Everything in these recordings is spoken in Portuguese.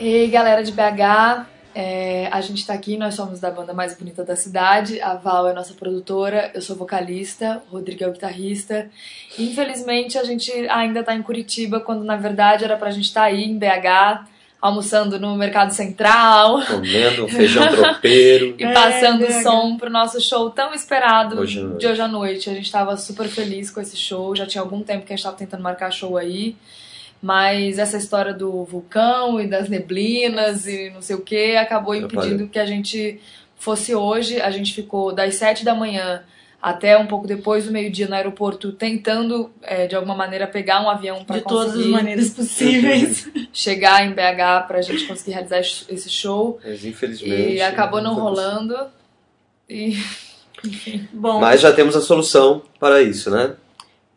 aí, galera de BH, é, a gente tá aqui, nós somos da banda mais bonita da cidade. A Val é nossa produtora, eu sou vocalista, o Rodrigo é o guitarrista. Infelizmente, a gente ainda tá em Curitiba, quando na verdade era pra gente estar tá aí em BH, almoçando no Mercado Central. Comendo um feijão tropeiro. e passando é, som pro nosso show tão esperado hoje de hoje à noite. A gente tava super feliz com esse show, já tinha algum tempo que a gente tava tentando marcar show aí. Mas essa história do vulcão e das neblinas e não sei o que acabou impedindo que a gente fosse hoje. A gente ficou das sete da manhã até um pouco depois do meio-dia no aeroporto, tentando é, de alguma maneira pegar um avião para conseguir. De todas as maneiras possíveis. chegar em BH para a gente conseguir realizar esse show. Mas infelizmente. E acabou não, rolando. E. Bom. Mas já temos a solução para isso, né?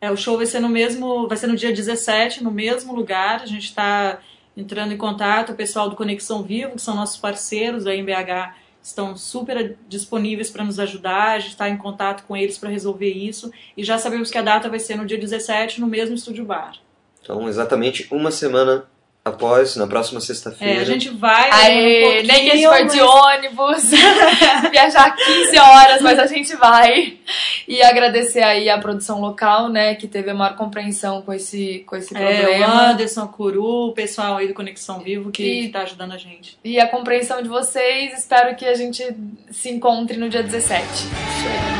É, o show vai ser no mesmo, vai ser no dia 17, no mesmo lugar. A gente está entrando em contato, o pessoal do Conexão Vivo, que são nossos parceiros aí em BH, estão super disponíveis para nos ajudar. A gente está em contato com eles para resolver isso. E já sabemos que a data vai ser no dia 17, no mesmo estúdio bar. Então, exatamente uma semana após, na próxima sexta-feira. É, a gente vai. Aê, um nem que a gente foi de ônibus, viajar 15 horas, mas a gente vai. E agradecer aí a produção local, né, que teve a maior compreensão com esse, com esse é, problema. O Anderson, Curu, o pessoal aí do Conexão Vivo que, e, que tá ajudando a gente. E a compreensão de vocês, espero que a gente se encontre no dia 17. Sim.